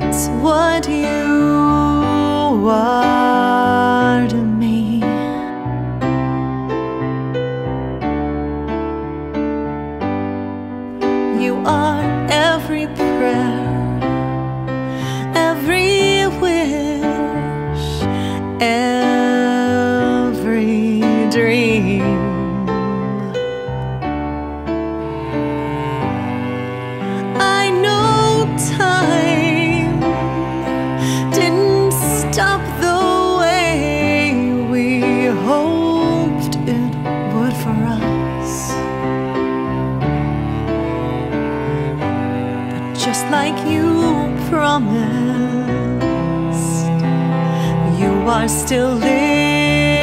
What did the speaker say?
that's what you are. Promised, you are still lifting